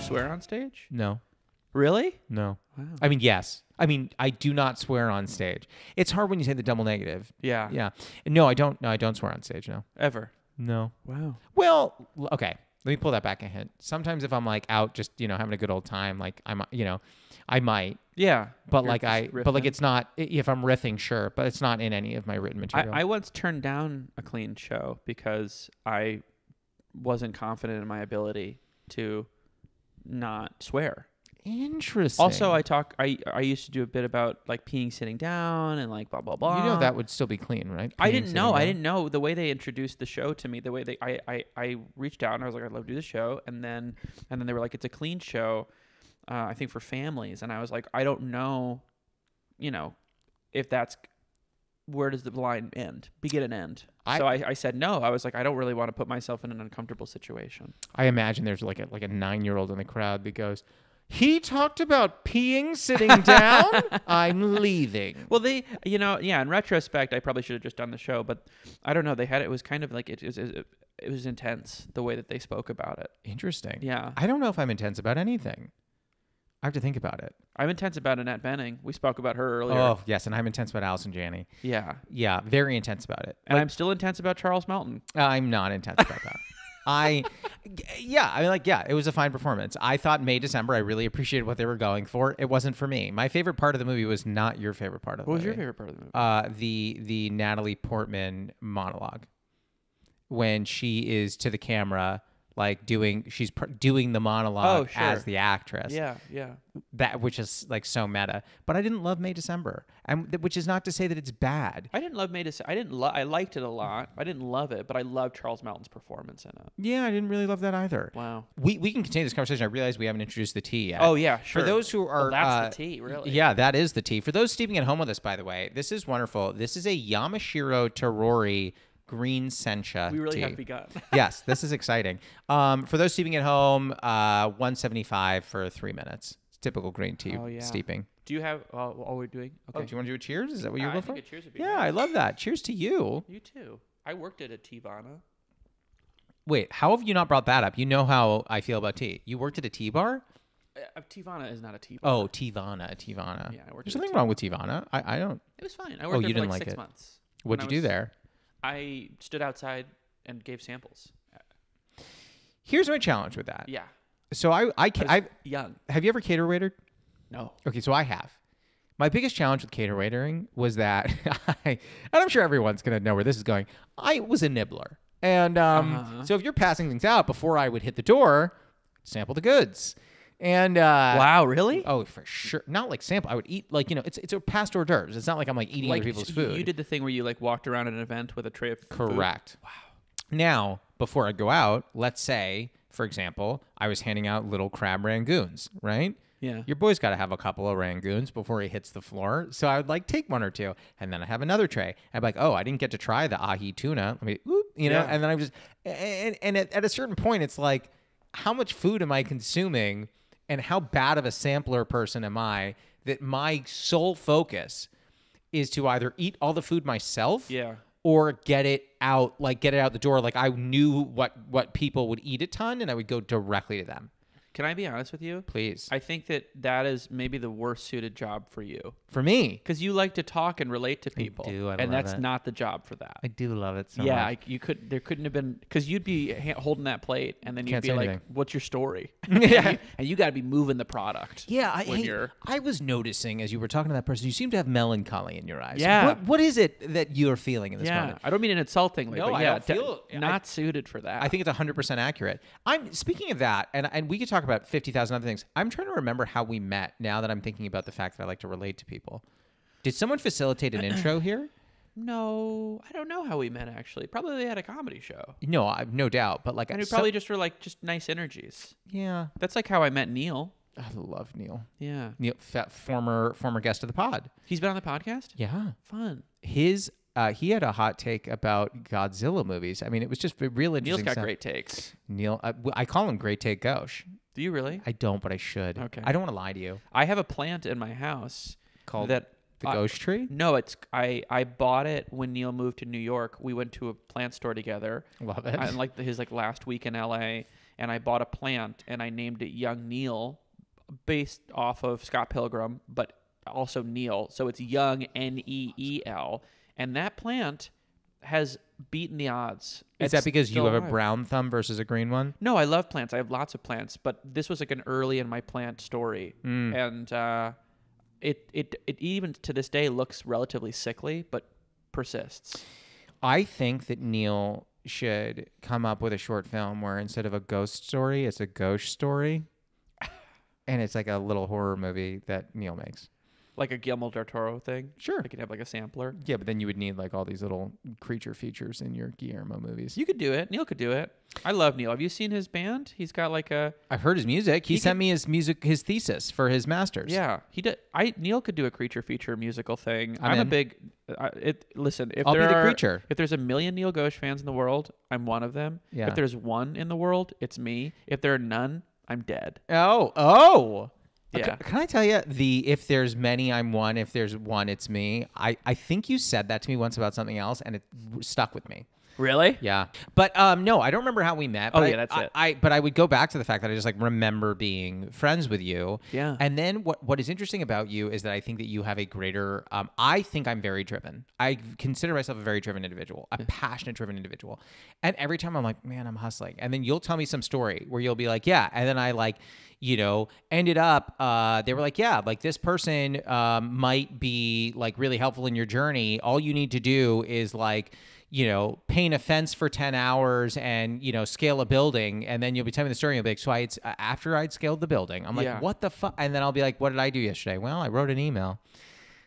Swear on stage? No, Really? no. Wow. I mean, yes. I mean, I do not swear on stage. It's hard when you say the double negative. Yeah. Yeah. No, I don't. No, I don't swear on stage. No. Ever. No. Wow. Well, okay. Let me pull that back a hint. Sometimes if I'm like out, just you know, having a good old time, like I'm, you know, I might. Yeah. But like I, but like it's not. If I'm riffing, sure, but it's not in any of my written I, material. I once turned down a clean show because I wasn't confident in my ability to not swear. Interesting. Also, I talk. I I used to do a bit about like peeing sitting down and like blah blah blah. you know that would still be clean, right? I didn't know. I didn't know the way they introduced the show to me. The way they, I, I, I reached out and I was like, I'd love to do the show, and then, and then they were like, it's a clean show, uh, I think for families, and I was like, I don't know, you know, if that's where does the line end, begin and end. I- so I, I said no. I was like, I don't really want to put myself in an uncomfortable situation. I imagine there's like a like a nine year old in the crowd that goes, "He talked about peeing sitting down. I'm leaving." Well, they, you know, yeah. In retrospect, I probably should have just done the show, but I don't know. They had it was kind of like it was it, it was intense the way that they spoke about it. Interesting. Yeah. I don't know if I'm intense about anything. I have to think about it. I'm intense about Annette Bening. We spoke about her earlier. Oh yes, and I'm intense about Allison Janney. Yeah. Yeah, very intense about it. And I'm still intense about Charles Melton. I'm not intense about that. I, yeah, I mean, like, yeah, it was a fine performance. I thought May December. I really appreciated what they were going for. It wasn't for me. My favorite part of the movie was not your favorite part of the movie. What was movie. your favorite part of the movie? Uh, the the Natalie Portman monologue when she is to the camera, like doing she's pr- doing the monologue Oh, sure. as the actress. yeah, yeah. that which is like so meta. But I didn't love May December, and th- which is not to say that it's bad. I didn't love May Dece- I didn't. Lo- I liked it a lot. I didn't love it, but I loved Charles Melton's performance in it. Yeah, I didn't really love that either. Wow. We, we can continue this conversation. I realize we haven't introduced the tea yet. Oh yeah, sure. For those who are, well, that's uh, the tea, really. Yeah, that is the tea. For those steeping at home with us, by the way, this is wonderful. This is a Yamashiro Terori green sencha We really tea. have begun. yes, this is exciting. Um, for those steeping at home, uh, 175 for three minutes. It's typical green tea Oh, yeah. steeping. Do you have? Uh, all we're doing? Oh, Okay. do you want to do a cheers? Is that what you're going for? a cheers would be Yeah, great. I love that. Cheers to you. You too. I worked at a Teavana. Wait, how have you not brought that up? You know how I feel about tea. You worked at a tea bar? Uh, Teavana is not a tea. Oh, Teavana, Teavana. Yeah, I worked There's nothing wrong with Teavana. I, I don't. It was fine. I Oh, worked there you for didn't like like six it. months. What'd you do was- there? I stood outside and gave samples. Here's my challenge with that. Yeah. So I, I, ca- I, Young. have you ever cater waitered? No. Okay, so I have. My biggest challenge with cater waitering was that I, and I'm sure everyone's gonna know where this is going. I was a nibbler, and um, Uh-huh. so if you're passing things out before I would hit the door, sample the goods, and uh, wow, really? Oh, for sure. Not like sample. I would eat like you know, it's it's a past hors d'oeuvres. It's not like I'm like eating like other people's food. You did the thing where you like walked around at an event with a tray of food? Correct. Wow. Now, before I go out, let's say, for example, I was handing out little crab rangoons, right? Yeah. Your boy's got to have a couple of rangoons before he hits the floor. So I would like take one or two, and then I have another tray. I'd be like, oh, I didn't get to try the ahi tuna. Let me, whoop, you know, Yeah. and then I'm just, and, and at, at a certain point, it's like, how much food am I consuming, and how bad of a sampler person am I that my sole focus is to either eat all the food myself, Yeah. or get it out, like get it out the door. Like I knew what what people would eat a ton, and I would go directly to them. Can I be honest with you? Please, I think that that is maybe the worst suited job for you for me, because you like to talk and relate to people, do, I and love that's it. not the job for that. I do love it so yeah, much. I, you could. There couldn't have been because you'd be ha- holding that plate, and then you'd Can't be say like, anything. "What's your story?" Yeah. and you, got to be moving the product. Yeah, I, when hey, you're- I was noticing as you were talking to that person, you seem to have melancholy in your eyes. Yeah. What, what is it that you're feeling in this yeah. moment? I don't mean it insultingly, No, but I yeah, don't de- feel- I- not suited for that. I think it's 100% accurate. I'm speaking of that, and, and we could talk about 50,000 other things. I'm trying to remember how we met now that I'm thinking about the fact that I like to relate to people. Did someone facilitate an intro here? no, I don't know how we met actually. Probably they had a comedy show, No, I've no doubt. But like, and we some- probably just were like just nice energies. yeah, That's like how I met Neil. I love Neil. Yeah, Neil, former former guest of the pod. he's been on the podcast. Yeah, Fun. his uh, he had a hot take about Godzilla movies. I mean, it was just real interesting. Neil's got stuff. great takes. Neil, I, I call him Great Take Ghosh. Do you really? I don't, but I should. Okay. I don't want to lie to you. I have a plant in my house Called that The I- Ghost Tree. No, it's I I bought it when Neil moved to New York. We went to a plant store together, Love it. and like his like last week in LA, and I bought a plant and I named it Young Neil, based off of Scott Pilgrim, but also Neil. So it's Young N E E L, and that plant has beaten the odds. Is It's that because you have a brown thumb versus a green one? No, I love plants. I have lots of plants, but this was like an early in my plant story, Mm. and uh, it it it even to this day looks relatively sickly, but persists. I think that Neil should come up with a short film where instead of a ghost story, it's a ghost story. and it's like a little horror movie that Neil makes. Like a Guillermo del Toro thing. Sure. I could have like a sampler. Yeah, but then you would need like all these little creature features in your Guillermo movies. You could do it. Neil could do it. I love Neil. Have you seen his band? He's got like a I've heard his music. He, He sent could- me his music, his thesis for his master's. yeah. He did. I Neil could do a creature feature musical thing. I'm I'm, a big. I it listen. If I'll there be the are- creature. If there's a million Neil Ghosh fans in the world, I'm one of them. Yeah. If there's one in the world, it's me. If there are none, I'm dead. Oh, oh. Uh, yeah. Okay, Can I tell you the if there's many, I'm one. If there's one, it's me. I I think you said that to me once about something else, and it stuck with me. Really? Yeah, but um, no, I don't remember how we met. But Oh, I- yeah, that's I, it. I but I would go back to the fact that I just like remember being friends with you. Yeah. And then what what is interesting about you is that I think that you have a greater. Um, I think I'm very driven. I consider myself a very driven individual, a passionate, driven individual. And every time I'm like, man, I'm hustling, and then you'll tell me some story where you'll be like, yeah, and then I like. You know, ended up, uh, they were like, yeah, like this person um, might be like really helpful in your journey. All you need to do is like, you know, paint a fence for 10 hours and, you know, scale a building. And then you'll be telling me the story. You'll be like, so I, had, after I'd scaled the building, I'm like, Yeah. what the fuck? And then I'll be like, what did I do yesterday? Well, I wrote an email.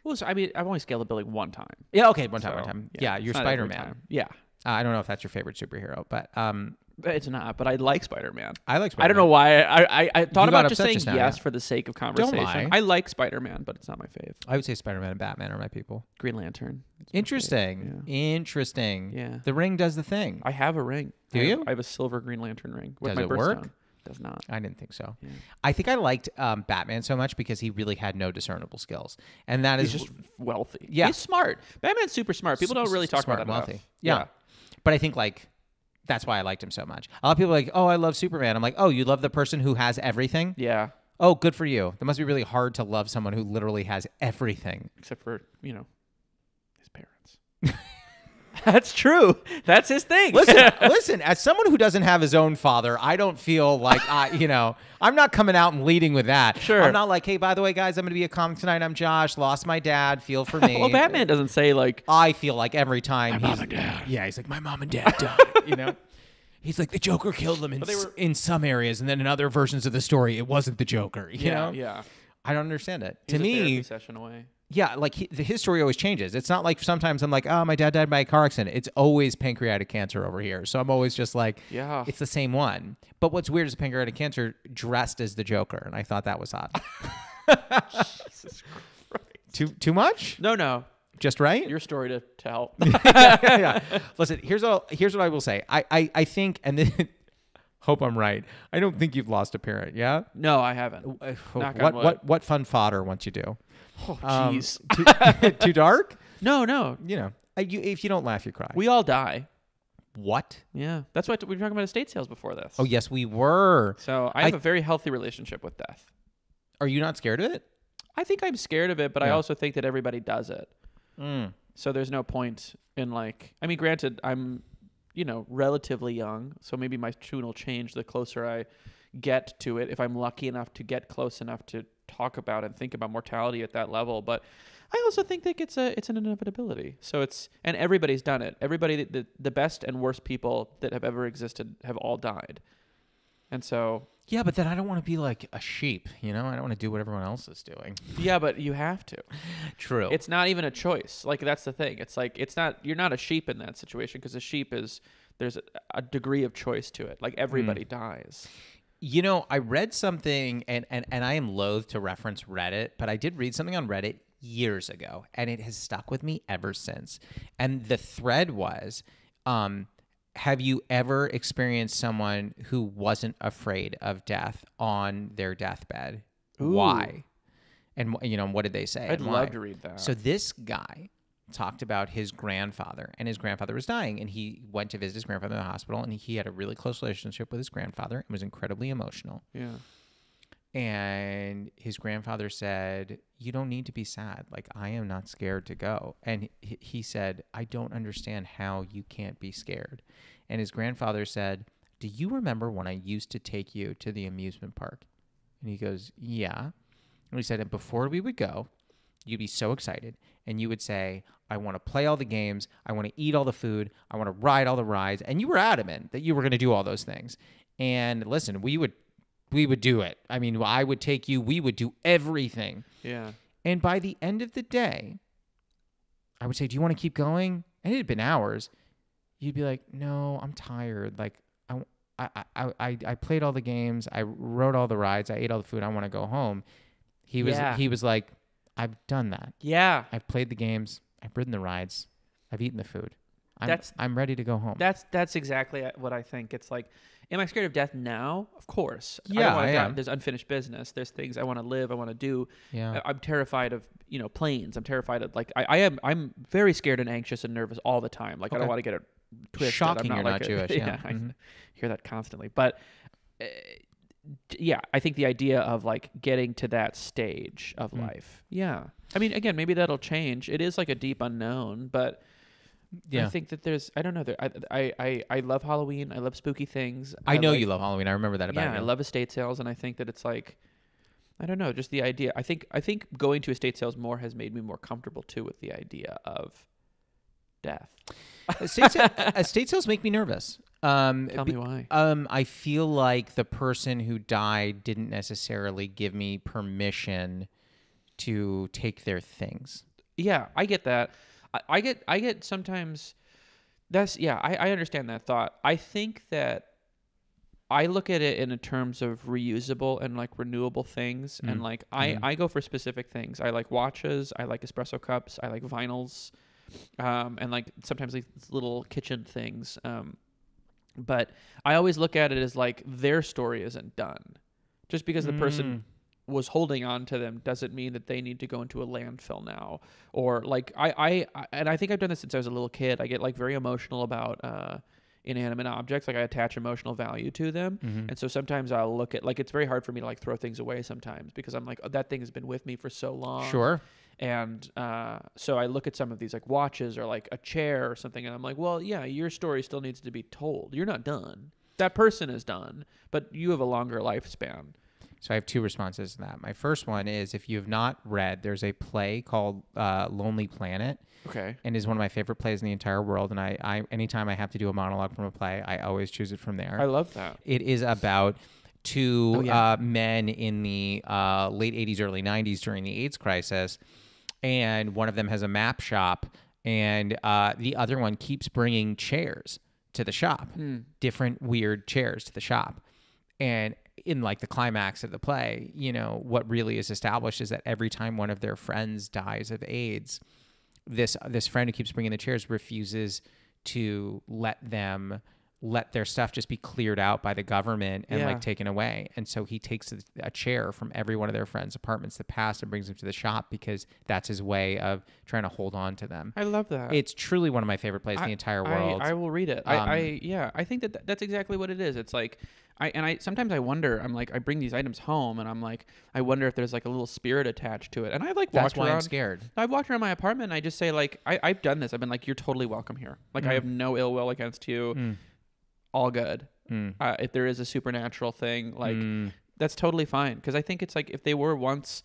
Well, so, I mean, I've only scaled a building one time. Yeah. Okay. One time, So, one time. Yeah. it's you're Spider Man. Yeah. Uh, I don't know if that's your favorite superhero, but um, It's not, but I like Spider Man. I like Spider Man. I don't know why. I I, I thought You got about just upset saying just now, yes yeah. for the sake of conversation. lie. I like Spider Man, but it's not my fave. I would say Spider Man and Batman are my people. Green Lantern. It's my fave. Interesting. Interesting. Yeah. The ring does the thing. I have a ring. Do I have- you? I have a silver Green Lantern ring with Does my it work? birthstone. Does not. I didn't think so. I think I liked um, Batman so much because he really had no discernible skills, and that is He's just wealthy. Yeah. He's smart. Batman's super smart. People don't really talk smart about and that wealthy. enough. Yeah. But I think like that's why I liked him so much. A lot of people are like, oh, I love Superman. I'm like, oh, you love the person who has everything. Yeah. Oh, good for you. That must be really hard to love someone who literally has everything. Except for, you know, his parents. That's true. That's his thing. Listen, listen. As someone who doesn't have his own father, I don't feel like I, you know, I'm not coming out and leading with that. Sure. I'm not like, hey, by the way, guys, I'm going to be a comic tonight. I'm Josh. Lost my dad. Feel for me. well, Batman doesn't say like I feel like every time he's, mom and dad. Yeah, he's like my mom and dad died. you know, he's like the Joker killed them in were- in some areas, and then in other versions of the story, it wasn't the Joker. You yeah, know, yeah. I don't understand it. He's to me, session away. Yeah, like he, the, his story always changes. It's not like sometimes I'm like, oh, my dad died by a car accident. It's always pancreatic cancer over here. So I'm always just like, Yeah. it's the same one. But what's weird is pancreatic cancer dressed as the Joker, and I thought that was hot. Jesus Christ. too too much? No, no. Just right? Your story to tell. yeah, yeah. Listen, here's all. Here's what I will say. I, I, I think, and then hope I'm right. I don't think you've lost a parent. Yeah. no, I haven't. Uh, on what, what, what fun fodder once you do? Oh, Um, jeez. too, too dark? no, no. You know, I, you, if you don't laugh, you cry. We all die. what? Yeah. That's why we were talking about estate sales before this. Oh yes, we were. So I have I- a very healthy relationship with death. Are you not scared of it? I think I'm scared of it, but I also think that everybody does it. Mm. So there's no point in like I mean granted I'm you know relatively young, so maybe my tune will change the closer I get to it if I'm lucky enough to get close enough to talk about and think about mortality at that level, but I also think that it's a it's an inevitability. So it's and everybody's done it. Everybody the the best and worst people that have ever existed have all died. And so Yeah, but then I don't want to be like a sheep. You know, I don't want to do what everyone else is doing. yeah, but you have to. True. It's not even a choice. Like that's the thing. It's like it's not you're not a sheep in that situation because a sheep is there's a, a degree of choice to it. Like everybody mm. dies. You know, I read something, and, and, and I am loath to reference Reddit, but I did read something on Reddit years ago, and it has stuck with me ever since. And the thread was um, Have you ever experienced someone who wasn't afraid of death on their deathbed? Ooh. Why? And, you know, what did they say? I'd love to read that. So this guy talked about his grandfather, and his grandfather was dying, and he went to visit his grandfather in the hospital, and he had a really close relationship with his grandfather and was incredibly emotional. Yeah. And his grandfather said, You don't need to be sad. Like, I am not scared to go. And he, he said, I don't understand how you can't be scared. And his grandfather said, Do you remember when I used to take you to the amusement park? And he goes, Yeah. And he said, And before we would go, you'd be so excited. And you would say, I want to play all the games. I want to eat all the food. I want to ride all the rides. And you were adamant that you were going to do all those things. And listen, we would we would do it. I mean, I would take you, we would do everything. Yeah. And by the end of the day, I would say, Do you want to keep going? And it had been hours. You'd be like, No, I'm tired. Like, I, I, I, I, I played all the games. I rode all the rides. I ate all the food. I want to go home. He was, Yeah. he was like, I've done that. Yeah. I've played the games. I've ridden the rides. I've eaten the food. I'm, That's- I'm ready to go home. That's that's exactly what I think. It's like, am I scared of death now? Of course. Yeah, don't I am. There's unfinished business. There's things I want to live. I want to do. yeah. I- I'm terrified of you know planes. I'm terrified of like I, I am. I'm very scared and anxious and nervous all the time. Like I don't want to get it twisted. Shocking I'm you're not not like a- Jewish, yeah. I Mhm. hear that constantly. But uh, yeah, I think the idea of like getting to that stage of Mm. life. Yeah. I mean, again, maybe that'll change. It is like a deep unknown, but yeah. I think that there's I don't know there I, I I I love Halloween. I love spooky things. I know like- you love Halloween. I remember that about Yeah, you. I love estate sales, and I think that it's like I don't know, just the idea. I think I think going to estate sales more has made me more comfortable too with the idea of death. estate, sale, estate sales make me nervous. Um, Tell me why. Um, I feel like the person who died didn't necessarily give me permission to take their things. Yeah, I get that. I, I get I get sometimes that's yeah, I, I understand that thought. I think that I look at it in a terms of reusable and like renewable things and Mm. like I, Mhm. I go for specific things. I like watches, I like espresso cups, I like vinyls, um, and like sometimes these little kitchen things. Um, but I always look at it as like their story isn't done. Just because the person was holding on to them doesn't mean that they need to go into a landfill now or like I, I and I think I've done this since I was a little kid. I get like very emotional about uh inanimate objects like I attach emotional value to them. Mhm. And so sometimes I'll look at like it's very hard for me to like throw things away sometimes because I'm like oh, that thing has been with me for so long. Sure. And uh, so I look at some of these like watches or like a chair or something, and I'm like, well, yeah, your story still needs to be told. You're not done. That person is done, but you have a longer lifespan. So I have two responses to that. My first one is if you have not read, there's a play called uh, Lonely Planet, Okay. and is one of my favorite plays in the entire world. And I, I, anytime I have to do a monologue from a play, I always choose it from there. I love that. It is about two Oh, yeah. uh, men in the uh, late 80s, early 90s during the AIDS crisis. And one of them has a map shop, and uh, the other one keeps bringing chairs to the shop, Hmm. different weird chairs to the shop. And in like the climax of the play, you know, what really is established is that every time one of their friends dies of AIDS, this this friend who keeps bringing the chairs refuses to let them let their stuff just be cleared out by the government and Yeah. like taken away. And so he takes a, a chair from every one of their friends' apartments that passed and brings them to the shop because that's his way of trying to hold on to them. I love that. It's truly one of my favorite plays in the entire world. I, will read it. I, Um, I yeah, I think that th- that's exactly what it is. It's like I and I sometimes I wonder. I'm like I bring these items home and I'm like I wonder if there's like a little spirit attached to it. And I like that's why around. I'm scared. I've walked around my apartment and I just say like I, I've done this. I've been like you're totally welcome here. Like I Mm. have no ill will against you. Mm. All good. Mm. Uh, if there is a supernatural thing, like Mm. that's totally fine. Because I think it's like if they were once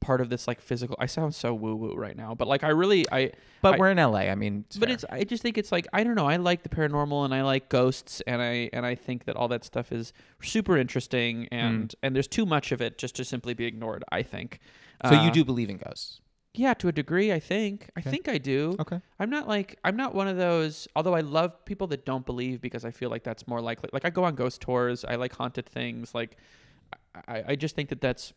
part of this like physical. I sound so woo woo right now, but like I really I But I- we're in LA. I mean, but fair. it's I just think it's like I don't know. I like the paranormal and I like ghosts and I and I think that all that stuff is super interesting and and there's too much of it just to simply be ignored. I think. so you Uh, do believe in ghosts. Yeah, to a degree, I think. I Okay. think I do. Okay. I'm not like I'm not one of those. Although I love people that don't believe because I feel like that's more likely. Like I go on ghost tours. I like haunted things. Like I, I just think that that's,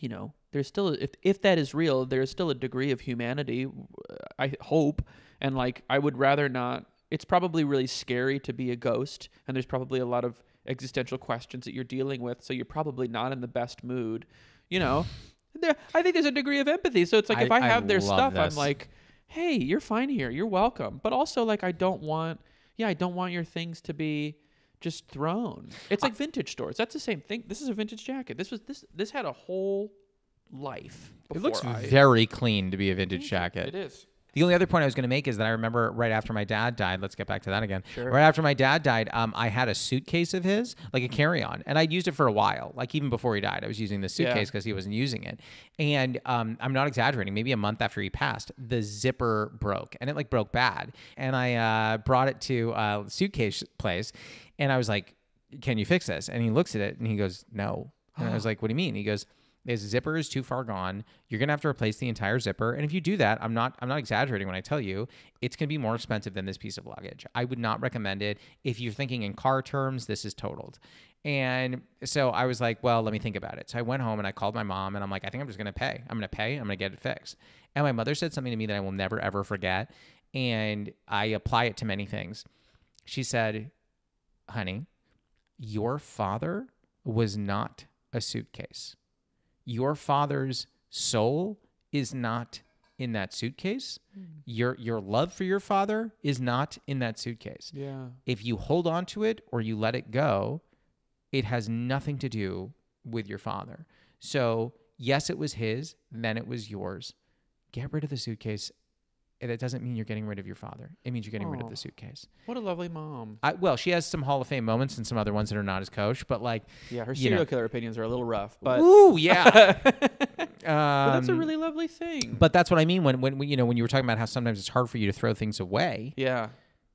you know, there's still if if that is real, there's still a degree of humanity. Uh, I hope, and like I would rather not. It's probably really scary to be a ghost, and there's probably a lot of existential questions that you're dealing with. So you're probably not in the best mood. You know, there, I think there's a degree of empathy. So it's like if I- I I have their stuff, this. I'm like, hey, you're fine here. You're welcome. But also, like, I don't want, yeah, I don't want your things to be just thrown. It's like vintage stores. That's the same thing. This is a vintage jacket. This was this this had a whole life. It looks I- very clean to be a vintage jacket. It is. The only other point I was going to make is that I remember right after my dad died. Let's get back to that again. Sure. Right after my dad died, um, I had a suitcase of his, like a carry-on, and I'd used it for a while. Like even before he died, I was using the suitcase because he wasn't using it. And um, I'm not exaggerating. Maybe a month after he passed, the zipper broke, and it like broke bad. And I uh, brought it to a suitcase place, and I was like, "Can you fix this?" And he looks at it and he goes, "No." And I was like, "What do you mean?" He goes, "This zipper is too far gone. You're gonna have to replace the entire zipper. And if you do that, I'm not I'm not exaggerating when I tell you it's gonna be more expensive than this piece of luggage. I would not recommend it. If you're thinking in car terms, this is totaled." And so I was like, well, let me think about it. So I went home and I called my mom and I'm like, I think I'm just going to pay. I'm going to pay. I'm going to get it fixed. And my mother said something to me that I will never, ever forget. And I apply it to many things. She said, honey, your father was not a suitcase. Your father's soul is not in that suitcase. Hmm. Your your love for your father is not in that suitcase. Yeah. If you hold on to it or you let it go, it has nothing to do with your father. So, yes, it was his, then it was yours. Get rid of the suitcase. It doesn't mean you're getting rid of your father. It means you're getting rid of the suitcase. What a lovely mom. I, well, she has some Hall of Fame moments and some other ones that are not as coach, but like, Yeah, her you serial know. killer opinions are a little rough, but, ooh, yeah. but that's a Um, really lovely thing. But that's what I mean when, when when, you know when you were talking about how sometimes it's hard for you to throw things away. yeah.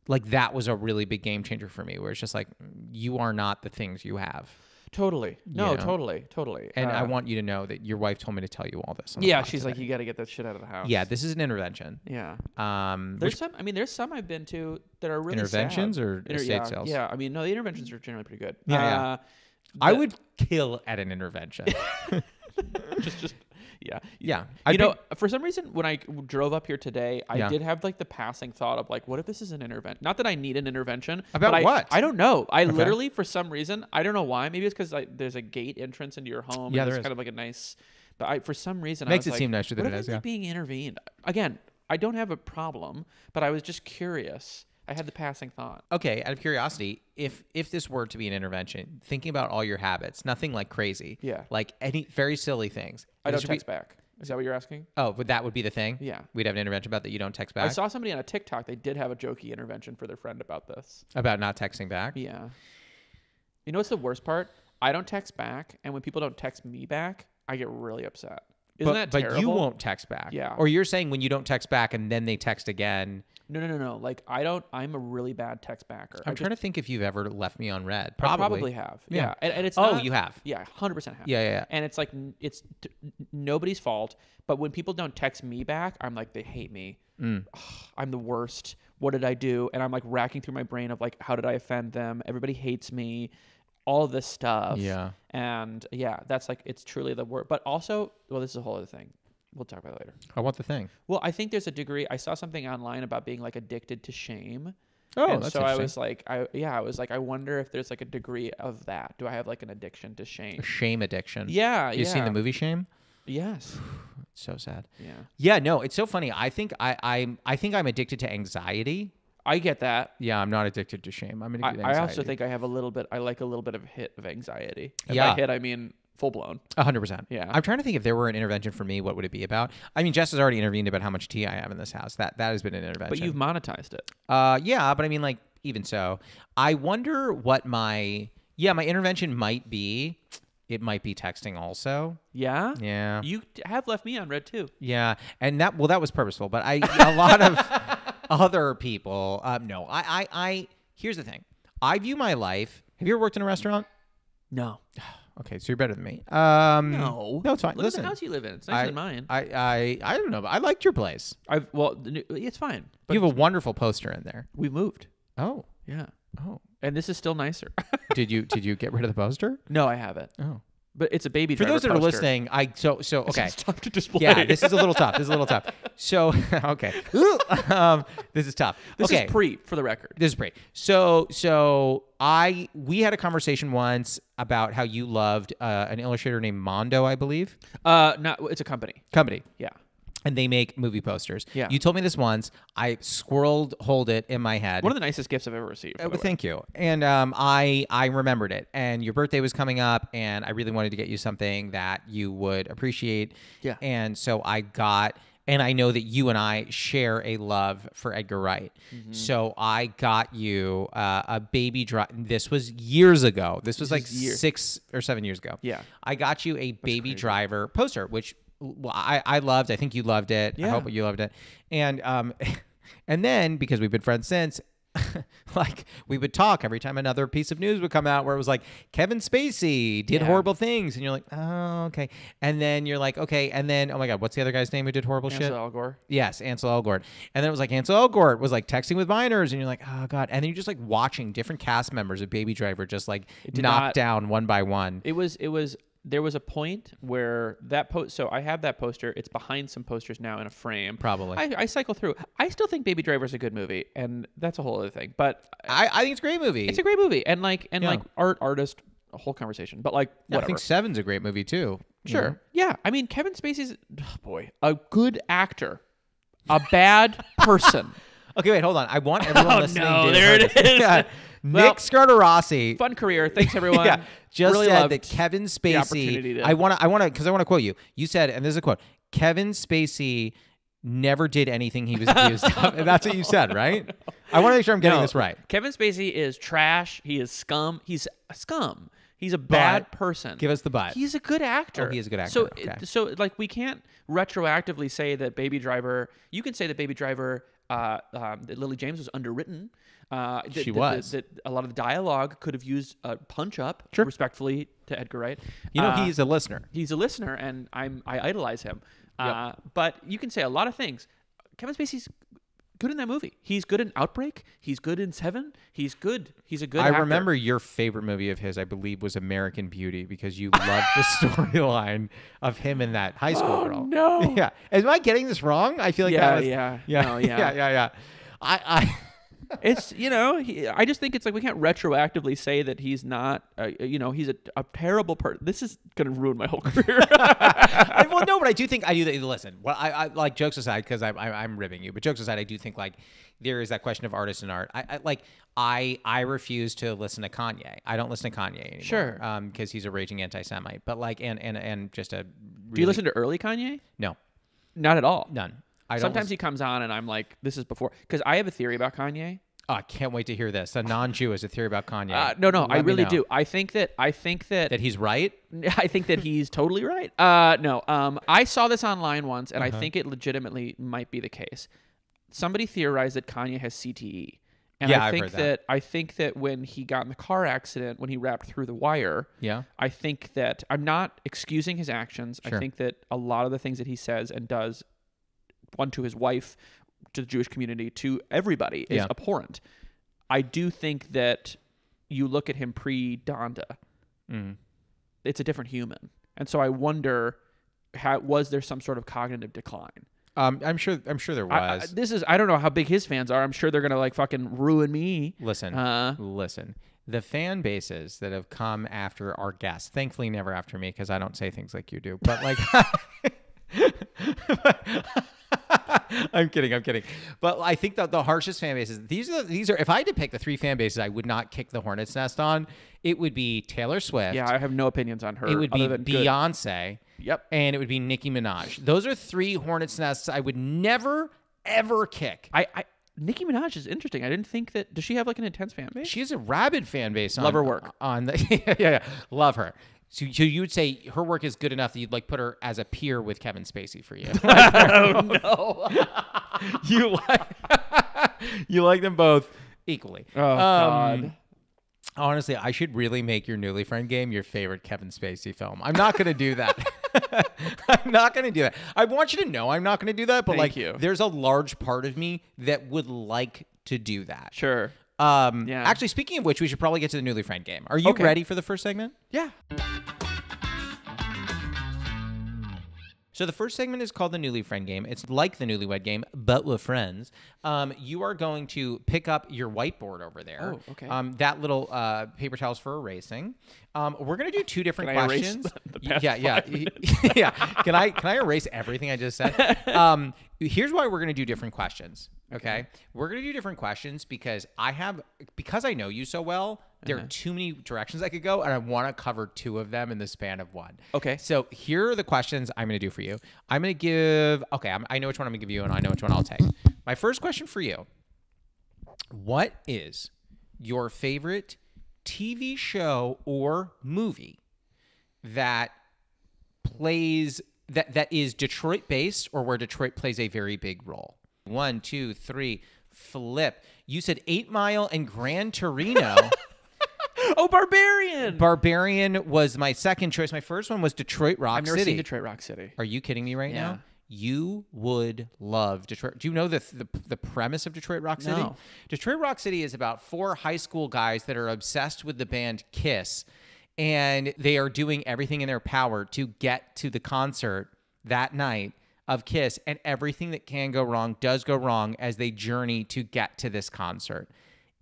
Like that was a really big game changer for me, where it's just like you are not the things you have, Totally. No, know? totally, totally. and I Uh, want you to know that your wife told me to tell you all this. Yeah, she's like, you got to get that shit out of the house. yeah, this is an intervention. Yeah. Um, There's which- some. I mean, there's some I've been to that are really interventions sad. or Inter- estate yeah, sales. Yeah. I mean, no, the interventions are generally pretty good. Yeah, yeah. Uh, I would kill at an intervention. just, just, yeah. yeah, you I'd know, for some reason, when I drove up here today, I Yeah. did have like the passing thought of like, what if this is an intervention? Not that I need an intervention. About but I, what? I don't know. I literally, for some reason, I don't know why. Maybe it's because like, there's a gate entrance into your home. Yeah, and there it's kind of like a nice. But I, for some reason, Makes I it like, seem nicer than what it is, yeah. being intervened again. I don't have a problem, but I was just curious. I had the passing thought. okay. Out of curiosity, if if this were to be an intervention, thinking about all your habits, nothing like crazy. Yeah. like any very silly things. I don't would be- text back. Is that what you're asking? Oh, would that would be the thing? Yeah. We'd have an intervention about that you don't text back. I saw somebody on a TikTok. They did have a jokey intervention for their friend about this. about not texting back. Yeah. You know what's the worst part? I don't text back, and when people don't text me back, I get really upset. Isn't but, that but you won't text back. Yeah. Or you're saying when you don't text back and then they text again. No, no, no, no. Like I don't. I'm a really bad text backer. I'm I trying to think if you've ever left me on read. I Probably. probably have. Yeah. Yeah. And, and it's Oh, not- you have. Yeah, hundred percent have. Yeah, yeah, yeah. And it's like it's t- nobody's fault. But when people don't text me back, I'm like they hate me. Mm. Ugh, I'm the worst. What did I do? And I'm like racking through my brain of like how did I offend them? Everybody hates me. All this stuff. Yeah. And yeah, that's like it's truly the word. But also, well, this is a whole other thing. We'll talk about it later. I want the thing. Well, I think there's a degree. I saw something online about being like addicted to shame. Oh, and that's so I was like, I yeah, I was like, I wonder if there's like a degree of that. Do I have like an addiction to shame? Shame addiction. Yeah, You yeah. seen the movie Shame? Yes. So sad. Yeah. Yeah, no, it's so funny. I think I I'm I think I'm addicted to anxiety. I get that. Yeah, I'm not addicted to shame. I'm addicted I, to I also think I have a little bit. I like a little bit of a hit of anxiety. And Yeah. by hit, I mean full blown. A hundred percent. Yeah. I'm trying to think if there were an intervention for me, what would it be about? I mean, Jess has already intervened about how much tea I have in this house. That that has been an intervention. But you've monetized it. Uh, yeah, but I mean, like, even so, I wonder what my yeah my intervention might be. It might be texting also. Yeah. Yeah, You have left me on read too. yeah, and that well, that was purposeful. But I a lot of other people. Um, no, I, I, I. Here's the thing. I view my life. Have you ever worked in a restaurant? No. Okay, so you're better than me. Um, No. no, it's fine. Look Listen, at the house you live in. It's nicer I, than mine. I, I, I don't know. But I liked your place. I've well, the new, it's fine. But you have a wonderful poster in there. we've moved. Oh, Yeah. oh. And this is still nicer. did you did you get rid of the poster? no, I haven't. Oh. But it's a baby. For those that are listening, I so so okay. is tough to display. Yeah, this is a little tough. This is a little tough. So okay, um, this is tough. This okay, is pre for the record. this is pre. So so I we had a conversation once about how you loved uh, an illustrator named Mondo, I believe. Uh, not it's a company. Company. Yeah. And they make movie posters. Yeah. You told me this once. I squirreled hold it in my head. One of the nicest gifts I've ever received. Uh, the well, way. thank you. And um, I I remembered it. And your birthday was coming up, and I really wanted to get you something that you would appreciate. Yeah. And so I got, and I know that you and I share a love for Edgar Wright. Mm-hmm. So I got you uh, a baby driver. This was years ago. This was like six or seven years ago. Yeah. I got you a baby driver poster, which well, I, I loved. I think you loved it. I hope you loved it. And um, and then because we've been friends since, like we would talk every time another piece of news would come out where it was like Kevin Spacey did Yeah. horrible things, and you're like, oh okay. And then you're like, okay. And then oh my god, what's the other guy's name who did horrible shit? Ansel Elgort. Yes, Ansel Elgort. And then it was like Ansel Elgort was like texting with minors, and you're like, oh god. And then you're just like watching different cast members of Baby Driver just like knocked not- down one by one. It was it was there was a point where that post. So I have that poster. It's behind some posters now in a frame. Probably. I, I cycle through. I still think Baby Driver is a good movie, and that's a whole other thing. But I, I think it's a great movie. it's a great movie, and like and Yeah. like art artist, a whole conversation. But like Yeah, I think Seven's a great movie too. Sure. know? Yeah. I mean, Kevin Spacey's oh boy, a good actor, a bad person. Okay, wait, hold on. I want everyone Oh, listening no, to there it is. Well, Nick Skardarasy. Fun career. Thanks everyone. yeah, just really said loved that Kevin Spacey. I want to. I want to because I want to quote you. You said, and this is a quote: Kevin Spacey never did anything he was accused of, and that's what you said, right? I want to make sure I'm getting No, this right. Kevin Spacey is trash. He is scum. He's a scum. He's a bad person. Give us the but. He's a good actor. Oh, he is a good So, actor. Okay. so like we can't retroactively say that Baby Driver. You can say that Baby Driver, uh, um, that Lily James was underwritten. Uh, that, She that- was. That, that a lot of the dialogue could have used a punch up. Sure. Respectfully to Edgar Wright. You know, Uh, he's a listener. he's a listener, and I'm I idolize him. Uh, but you can say a lot of things. Kevin Spacey's good in that movie. He's good in Outbreak. He's good in Seven. He's good. He's a good. I actor. remember your favorite movie of his, I believe, was American Beauty because you loved the storyline of him and that high school girl. Oh, no. Yeah. Am I getting this wrong? I feel like Yeah, that was, yeah. yeah, No, yeah. yeah, yeah, yeah. I, I it's you know he, I just think it's like we can't retroactively say that he's not. Uh, you know he's a, a terrible person. This is gonna ruin my whole career. I, well, no, but I do think I do. That, listen, well, I, I like jokes aside because I'm, I'm I'm ribbing you, but jokes aside, I do think like there is that question of artist and art. I, I like I I refuse to listen to Kanye. I don't listen to Kanye anymore. Sure. um, because he's a raging anti-Semite. But like, and and and just a. Do you listen to early Kanye? No, Not at all. none. I Sometimes he comes on and I'm like, this is before because I have a theory about Kanye. Oh, I can't wait to hear this. A non-Jew is a theory about Kanye. Uh, no, no, I Let me really know. do. I think that I think that That he's right. I think that he's totally right. Uh, no, um, I saw this online once, and Uh-huh. I think it legitimately might be the case. Somebody theorized that Kanye has CTE, and Yeah, I I've think heard that. I think that when he got in the car accident, when he rapped through the wire, Yeah. I think that I'm not excusing his actions. Sure. I think that a lot of the things that he says and does, one to his wife, to the Jewish community, to everybody, is Yeah. abhorrent. I do think that you look at him pre Donda, Mm. it's a different human, and so I wonder, how was there some sort of cognitive decline? Um, I'm sure. I'm sure there I- I- was. this is I don't know how big his fans are. I'm sure they're gonna like fucking ruin me. listen. Uh, Listen, the fan bases that have come after our guests, thankfully never after me because I don't say things like you do, but like. I'm kidding. I'm kidding. But I think that the harshest fan bases. These are these are. If I had to pick the three fan bases, I would not kick the hornet's nest on. It would be Taylor Swift. yeah, I have no opinions on her. It would be than good. Beyonce. Yep. And it would be Nicki Minaj. Those are three hornets nests I would never ever kick. I, I Nicki Minaj is interesting. I didn't think that. Does she have like an intense fan base? She has a rabid fan base. On, Love her work. On the yeah, yeah, yeah, love her. So, so you would say her work is good enough that you'd like put her as a peer with Kevin Spacey for you. oh no. you like you like them both equally. Oh, God. Um, Honestly, I should really make your Newly Friend game your favorite Kevin Spacey film. I'm not going to do that. I'm not going to do that. I want you to know I'm not going to do that, but Thank like you. there's a large part of me that would like to do that. Sure. Um, Yeah. Actually, speaking of which, we should probably get to the Newly Friend game. Are you Okay. ready for the first segment? Yeah. So the first segment is called the Newly Friend Game. It's like the Newlywed Game, but with friends. Um, you are going to pick up your whiteboard over there. Oh, okay. Um, that little uh, paper towels for erasing. Um, we're gonna do two different Can questions. yeah, yeah, yeah. Can I can I erase everything I just said? Um, here's why we're gonna do different questions. Okay, we're gonna do different questions because I have because I know you so well. There Uh-huh. are too many directions I could go, and I want to cover two of them in the span of one. Okay. So here are the questions I'm going to do for you. I'm going to give. Okay, I'm, I know which one I'm going to give you, and I know which one I'll take. My first question for you: What is your favorite TV show or movie that plays that that is Detroit based or where Detroit plays a very big role? One, two, three. Flip. You said Eight Mile and Gran Torino. Oh, Barbarian. Barbarian was my second choice. My first one was Detroit Rock I've never City. seen Detroit Rock City. Are you kidding me right Yeah. now? You would love Detroit. Do you know the, the the premise of Detroit Rock City? No. Detroit Rock City is about four high school guys that are obsessed with the band Kiss, and they are doing everything in their power to get to the concert that night of Kiss, and everything that can go wrong does go wrong as they journey to get to this concert.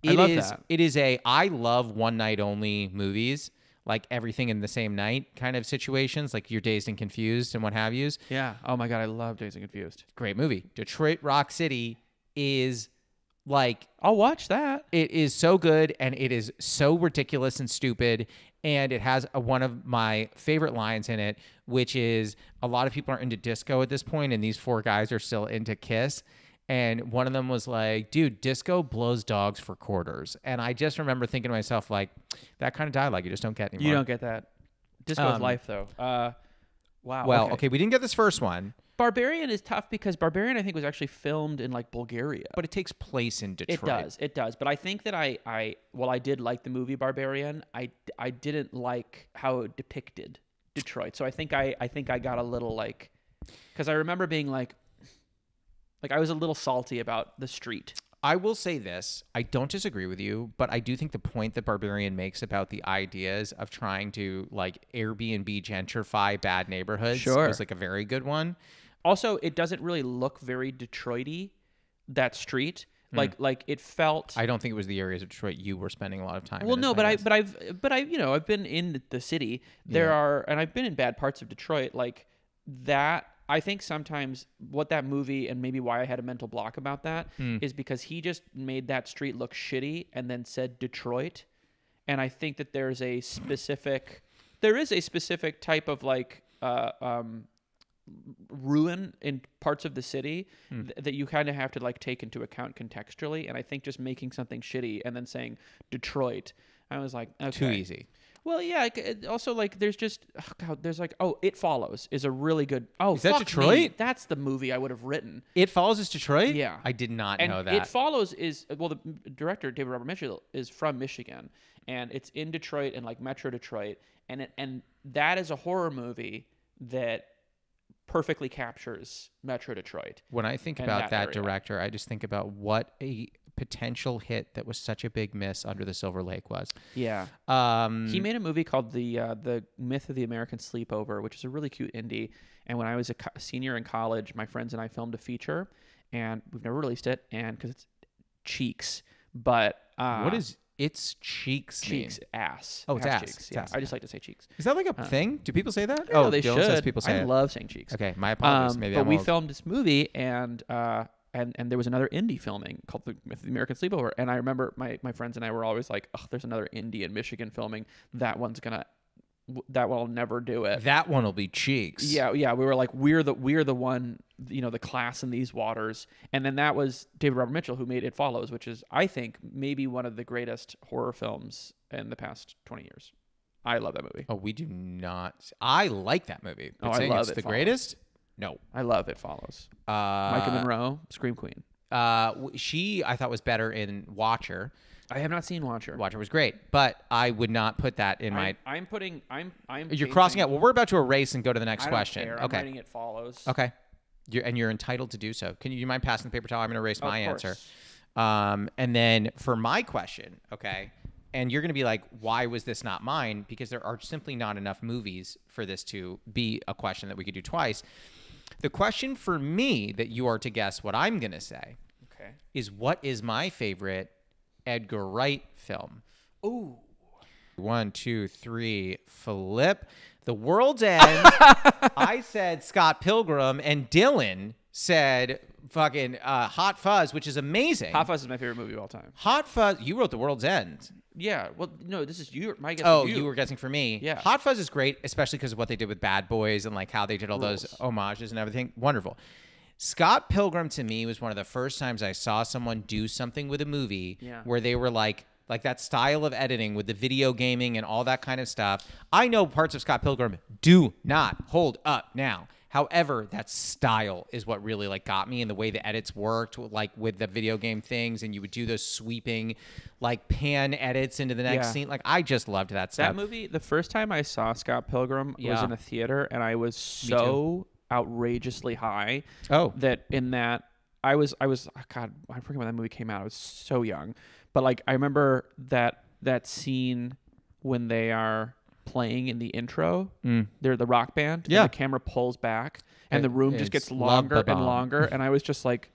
I love is it is a I love one night only movies, like everything in the same night kind of situations, like you're dazed and confused and what have yous. Yeah. Oh my God, I love Dazed and Confused. Great movie. Detroit Rock City is like I'll watch that. it is so good and it is so ridiculous and stupid and it has a, one of my favorite lines in it which is a lot of people are into disco at this point and these four guys are still into kiss and one of them was like dude disco blows dogs for quarters and i just remember thinking to myself like that kind of dialogue you just don't get anymore You don't get that. Disco is Um, life, though. Uh, wow. well okay. we didn't get this first one Barbarian is tough because Barbarian, I think, was actually filmed in like Bulgaria. but it takes place in detroit It does. It does. But I think that I, I, well, I did like the movie Barbarian. I, I didn't like how it depicted Detroit. So I think I, I think I got a little like, because I remember being like, like I was a little salty about the street. I will say this. I don't disagree with you, but I do think the point that Barbarian makes about the ideas of trying to like Airbnb gentrify bad neighborhoods Sure. is like a very good one. Also, it doesn't really look very Detroity. That street, like, like it felt. I don't think it was the areas of Detroit you were spending a lot of time. Well, in, no, but I, but I've, but I, you know, I've been in the city. There are, and I've been in bad parts of Detroit. Like that, I think sometimes what that movie and maybe why I had a mental block about that is Hmm. because he just made that street look shitty and then said Detroit, and I think that there's a specific, there is a specific type of like, uh, um, ruin in parts of the city Hmm. th- that you kind of have to like take into account contextually and i think just making something shitty and then saying detroit i was like okay. too easy. well yeah also like there's just oh god there's like oh it follows is a really good oh Is that fuck me, Detroit? that's the movie i would have written It follows is Detroit. Yeah. I did not and know that. it follows is well the director david robert mitchell is from michigan and it's in detroit and like metro detroit and it and that is a horror movie that perfectly captures metro detroit when I think about that that, director, I just think about what a potential hit that was such a big miss under the Silver Lake was. yeah Um, He made a movie called the uh, the Myth of the American Sleepover, which is a really cute indie. And when I was a co- senior in college, my friends and I filmed a feature, and we've never released it, and because it's cheeks, but uh, what is its cheeks? mean? cheeks ass? Oh, it's It ass. Cheeks. It's yeah, ass, I just like to say cheeks. Is that like a thing? Do people say that? Uh, No, oh, they Dylan should. says people say I it. love saying cheeks. Okay, my apologies. Um, Maybe but I'm we old. filmed this movie and uh and and there was another indie filming called the, the American Sleepover and I remember my my friends and I were always like, "Oh, there's another indie in Michigan filming. That one's gonna, that will never do it." That one will be cheeks. yeah, yeah. We were like, "We're the we're the one, you know, the class in these waters." And then that was David Robert Mitchell who made It Follows, which is I think maybe one of the greatest horror films in the past 20 years. I love that movie. Oh, we do not. I like that movie. But Oh, I love it's It the Follows. greatest. No. I love It Follows. Uh, Maika Monroe, Scream Queen. uh, she I thought was better in Watcher. I have not seen Watcher. Watcher was great, but I would not put that in my. I'm, I'm putting. I'm. I'm. You're crossing out. Well, we're about to erase and go to the next I don't question. care. I'm Okay. writing it follows. Okay. You're, and you're entitled to do so. Can you, you mind passing the paper towel? I'm going to erase my answer. Um, and then for my question, okay, and you're going to be like, why was this not mine? Because there are simply not enough movies for this to be a question that we could do twice. The question for me that you are to guess what I'm going to say Okay. is what is my favorite Edgar Wright film? Ooh. One, two, three. Flip. The World's End. I said Scott Pilgrim, and Dylan said fucking uh, Hot Fuzz, which is amazing. Hot Fuzz is my favorite movie of all time. Hot Fuzz. You wrote The World's End. Yeah. Well, no, this is you. My guess. Oh, you. you were guessing for me. Yeah. Hot Fuzz is great, especially because of what they did with Bad Boys and like how they did all those homages and everything. Wonderful. Scott Pilgrim to me was one of the first times I saw someone do something with a movie Yeah. where they were like like that style of editing with the video gaming and all that kind of stuff. I know parts of Scott Pilgrim do not hold up now. However, that style is what really like got me and the way the edits worked like with the video game things and you would do those sweeping like pan edits into the next Yeah. scene. Like I just loved that stuff. That movie, the first time I saw Scott Pilgrim was in a theater, and I was so outrageously high Oh. that in that I was I was oh God I forget when that movie came out. I was so young, but like I remember that that scene when they are playing in the intro. They're the rock band. and Yeah. the camera pulls back, and the room just gets longer and longer, and I was just like,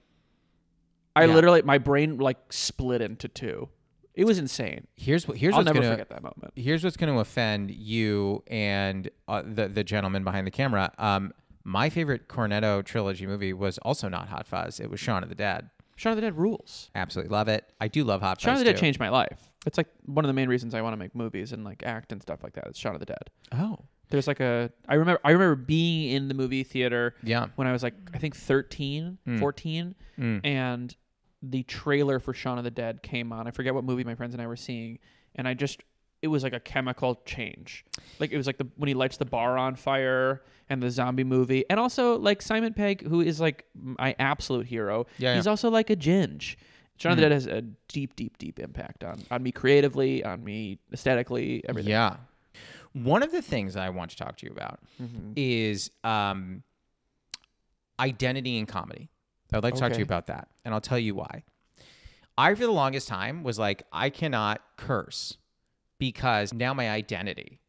I Yeah. literally my brain like split into two. It was insane. Here's what here's I'll what's never gonna forget that moment. here's what's going to offend you and uh, the the gentleman behind the camera. Um, my favorite Cornetto trilogy movie was also not Hot Fuzz. It was Shaun of the Dead. Shaun of the Dead rules. Absolutely love it. I do love Hot Shaun Fuzz Shaun of the Dead too. changed my life. It's like one of the main reasons I want to make movies and like act and stuff like that. It's Shaun of the Dead. Oh, There's like a I remember I remember being in the movie theater yeah. when I was like I think 13, Mm. 14 Mm. and the trailer for Shaun of the Dead came on. I forget what movie my friends and I were seeing and I just it was like a chemical change. Like it was like the when he lights the bar on fire and the zombie movie and also like Simon Pegg who is like my absolute hero. Yeah, He's yeah. also like a ginge. Shaun of the Dead has a deep, deep, deep impact on on me creatively, on me aesthetically, everything. Yeah. One of the things I want to talk to you about Mm-hmm. is um, identity in comedy. I would like to talk to you about that, and I'll tell you why. I, for the longest time, was like, I cannot curse because now my identity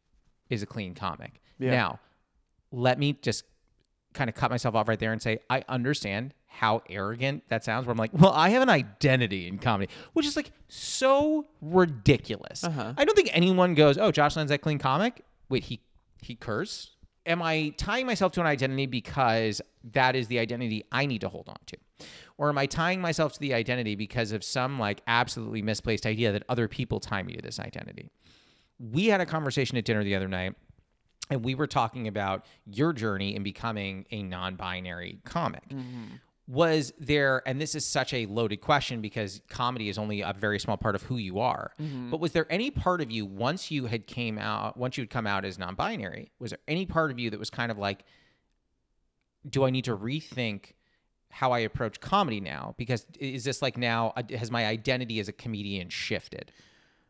is a clean comic. Yeah. Now, let me just kind of cut myself off right there and say, I understand how arrogant that sounds. Where I'm like, well, I have an identity in comedy, which is like so ridiculous. Uh-huh. I don't think anyone goes, "Oh, Josh Lynn's that clean comic." Wait, he he cursed? Am I tying myself to an identity because that is the identity I need to hold on to? Or am I tying myself to the identity because of some like absolutely misplaced idea that other people tie me to this identity? We had a conversation at dinner the other night and we were talking about your journey in becoming a non-binary comic. Mm-hmm. Was there and this is such a loaded question because comedy is only a very small part of who you are mm-hmm. but was there any part of you once you had came out once you had come out as non-binary was there any part of you that was kind of like do i need to rethink how i approach comedy now because is this like now uh, has my identity as a comedian shifted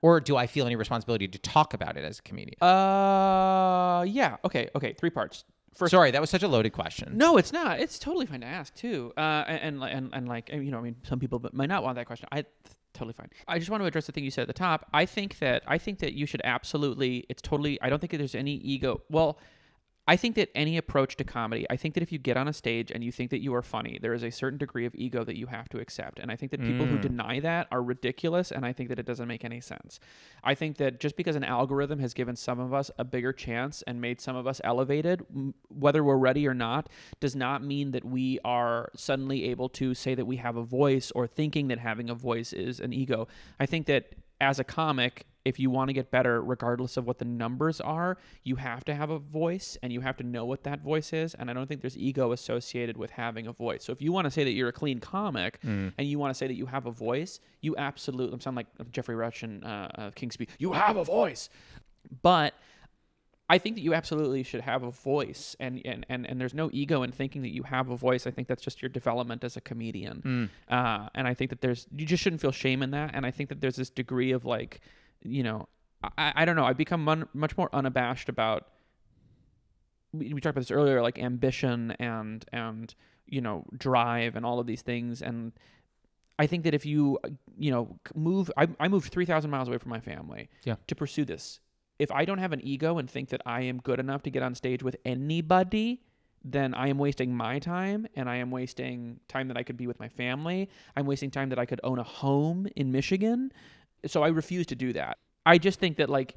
or do i feel any responsibility to talk about it as a comedian Uh, yeah. Okay. Okay. Three parts. First, sorry that was such a loaded question no, it's not. It's totally fine to ask too. Uh, and and and, and like you know, I mean, some people might not want that question. I totally fine. I just want to address the thing you said at the top. I think that I think that you should absolutely. It's totally. I don't think there's any ego. Well. I think that any approach to comedy, I think that if you get on a stage and you think that you are funny, there is a certain degree of ego that you have to accept. And I think that people who mm. deny that are ridiculous, and I think that it doesn't make any sense. I think that just because an algorithm has given some of us a bigger chance and made some of us elevated, m- whether we're ready or not, does not mean that we are suddenly able to say that we have a voice or thinking that having a voice is an ego. I think that as a comic, if you want to get better, regardless of what the numbers are, you have to have a voice and you have to know what that voice is. And I don't think there's ego associated with having a voice. So if you want to say that you're a clean comic and you want to say that you have a voice, you absolutely sound like Geoffrey Rush and uh, uh, You have a voice, but I think that you absolutely should have a voice, and, and, and, and there's no ego in thinking that you have a voice. I think that's just your development as a comedian. Uh, and I think that there's, you just shouldn't feel shame in that. And I think that there's this degree of like, you know, I, I don't know, I've become mun- much more unabashed about, we, we talked about this earlier, like ambition and, and, you know, drive and all of these things. And I think that if you, you know, move, I, I moved 3,000 miles away from my family Yeah. to pursue this. If I don't have an ego and think that I am good enough to get on stage with anybody, then I am wasting my time and I am wasting time that I could be with my family. I'm wasting time that I could own a home in Michigan. So I refuse to do that. I just think that like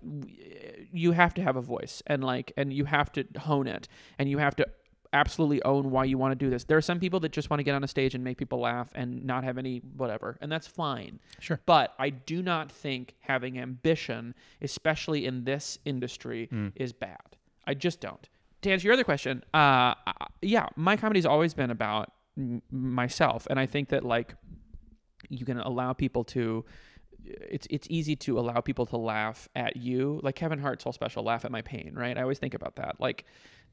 you have to have a voice and like and you have to hone it and you have to absolutely own why you want to do this. There are some people that just want to get on a stage and make people laugh and not have any whatever, and that's fine. Sure. But I do not think having ambition, especially in this industry, Hmm. is bad. I just don't. To answer your other question, uh, yeah, my comedy's always been about m- myself, and I think that like you can allow people to. It's it's easy to allow people to laugh at you, like Kevin Hart's whole special, laugh at my pain, right? I always think about that. Like,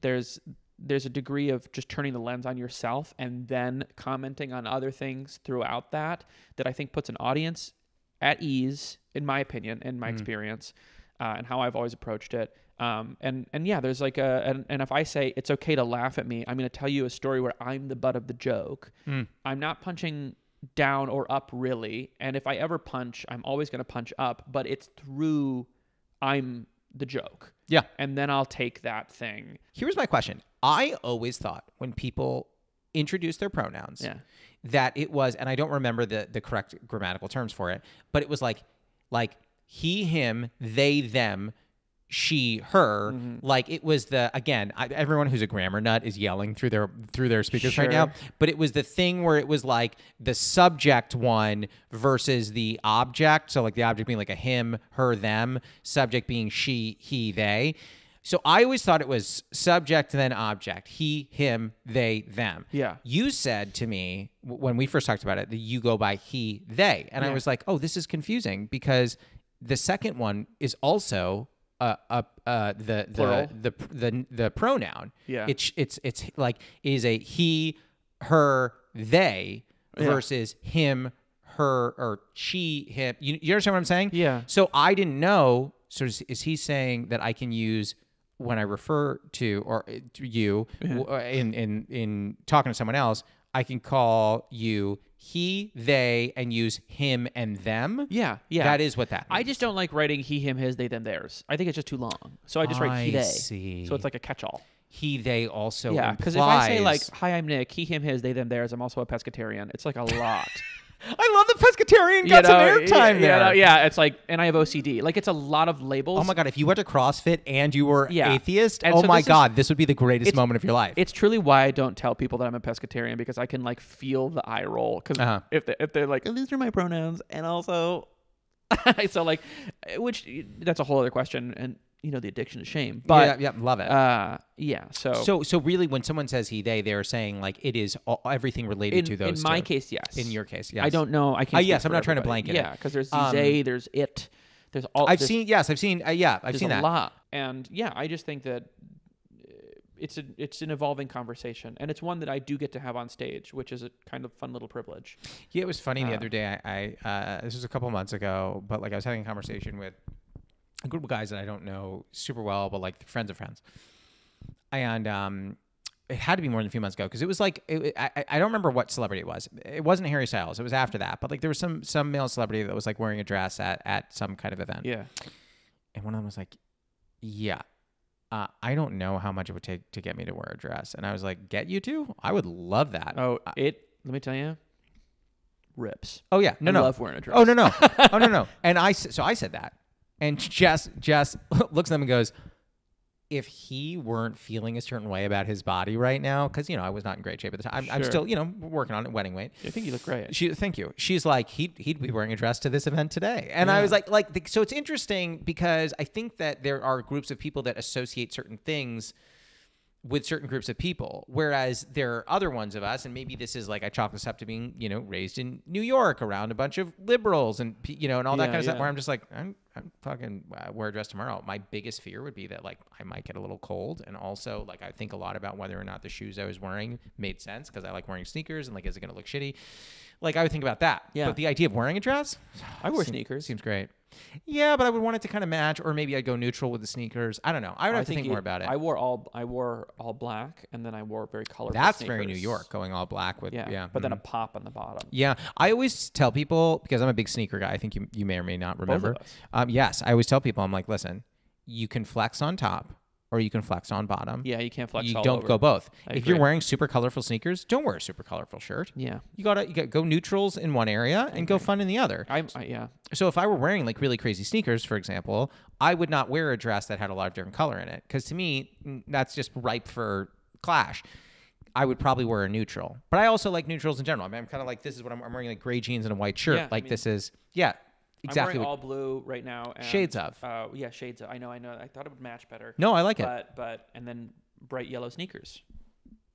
there's there's a degree of just turning the lens on yourself and then commenting on other things throughout that that I think puts an audience at ease, in my opinion, in my experience, uh, and how I've always approached it. Um, and and yeah, there's like a and, and if I say it's okay to laugh at me, I'm going to tell you a story where I'm the butt of the joke. I'm not punching down or up really, and if I ever punch, I'm always going to punch up, but it's through I'm the joke, Yeah. and then I'll take that thing. Here's my question. I always thought when people introduce their pronouns Yeah. that it was, and I don't remember the the correct grammatical terms for it, but it was like like he, him, they, them, she, her. Mm-hmm. Like it was the again. I, everyone who's a grammar nut is yelling through their through their speakers right now. But it was the thing where it was like the subject one versus the object. So like the object being like a him, her, them. Subject being she, he, they. So I always thought it was subject then object. He, him, they, them. Yeah. You said to me when we first talked about it that you go by he, they, and I was like, oh, this is confusing because the second one is also uh, uh, uh the the, the the the pronoun. Yeah. It's it's it's like it is a he, her, they Yeah. versus him, her, or she, him. You, you understand what I'm saying? Yeah. So I didn't know. So is, is he saying that I can use when I refer to or uh, to you uh, in in in talking to someone else? I can call you he, they, and use him and them. Yeah, yeah. That is what that. I just don't like writing he, him, his, they, them, theirs. I think it's just too long. So I just write he, they. see. So it's like a catch-all. he, they also. yeah, because if I say like, "Hi, I'm Nick," he, him, his, they, them, theirs. I'm also a pescatarian. It's like a lot. I love the pescatarian You got some airtime yeah, there. Yeah, yeah, it's like, and I have OCD. Like it's a lot of labels. Oh my god! If you went to CrossFit and you were Yeah. atheist, And oh so my this is- god, this would be the greatest moment of your life. It's truly why I don't tell people that I'm a pescatarian because I can like feel the eye roll because Uh-huh. if they, if they're like "Oh, these are my pronouns and also so like which that's a whole other question and you know the addiction to shame but yeah, yeah, love it. uh yeah so So, so really, when someone says he, they, they're saying like it is all, everything related in, to those. in my two. case yes in your case, yes. I don't know I can't Uh, yes, I'm not trying to blanket yeah because there's Um, they there's it there's all I've there's- seen. Yes, I've seen. Uh, yeah, I've seen a that. lot and yeah I just think that uh, it's a it's an evolving conversation and it's one that I do get to have on stage which is a kind of fun little privilege Yeah, it was funny the Uh, other day. I, I uh, this was a couple months ago, but like I was having a conversation with a group of guys that I don't know super well, but like friends of friends, and um, it had to be more than a few months ago because it was like it, I I- don't remember what celebrity it was. It wasn't Harry Styles. It was after that, but like there was some some male celebrity that was like wearing a dress at at some kind of event, yeah and one of them was like, "Yeah." Uh, I don't know how much it would take to get me to wear a dress, and I was like, "Get you to? I would love that." Oh, it. Let me tell you, rips. Oh yeah, no, I no. love wearing a dress. Oh no, no, oh no, no. And I so I said that, and Jess Jess looks at them and goes, "If he weren't feeling a certain way about his body right now, because you know I was not in great shape at the time. I'm, I'm still you know working on it, wedding weight. I think you look great. She thank you. She's like he'd he'd be wearing a dress to this event today, and I was like like the, so it's interesting because I think that there are groups of people that associate certain things with certain groups of people. Whereas there are other ones of us, and maybe this is like I chalk this up to being, you know, raised in New York around a bunch of liberals and you know and all that Yeah, kind of stuff. Where I'm just like, I'm, I'm fucking uh, wear a dress tomorrow. My biggest fear would be that like I might get a little cold, and also like I think a lot about whether or not the shoes I was wearing made sense because I like wearing sneakers and like is it gonna look shitty? Like I would think about that. Yeah. But the idea of wearing a dress, I wear seem- sneakers. Seems great. Yeah, but I would want it to kind of match, or maybe I'd go neutral with the sneakers. I don't know. I would have to think you- more about it. I wore all. I wore all black, and then I wore very colorful. That's very New. York, going all black with Yeah, yeah. but then a mhm. pop on the bottom. yeah. I always tell people because I'm a big sneaker guy. I think you you may or may not remember. Um, yes, I always tell people I'm like, listen, you can flex on top, or you can flex on bottom. Yeah, you can't flex. you don't over. go both. I if you're wearing super colorful sneakers, don't wear a super colorful shirt. Yeah, You gotta you gotta go neutrals in one area and go fun in the other. I'm. I, yeah, So if I were wearing like really crazy sneakers, for example, I would not wear a dress that had a lot of different color in it because to me that's just ripe for clash. I would probably wear a neutral, but I also like neutrals in general. I mean, I'm kind of like this is what I'm, I'm wearing like gray jeans and a white shirt. Yeah, I like mean- this is yeah, exactly. I'm wearing all blue right now. And, Shades of. Uh, yeah, shades of. I know. I know. I thought it would match better. no, I like it. But but and then bright yellow sneakers.